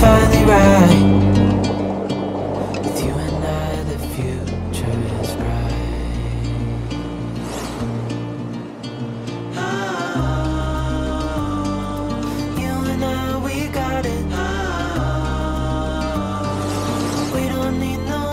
finally right. With you and I, the future is bright. Oh, you and I, we got it. Oh, we don't need no.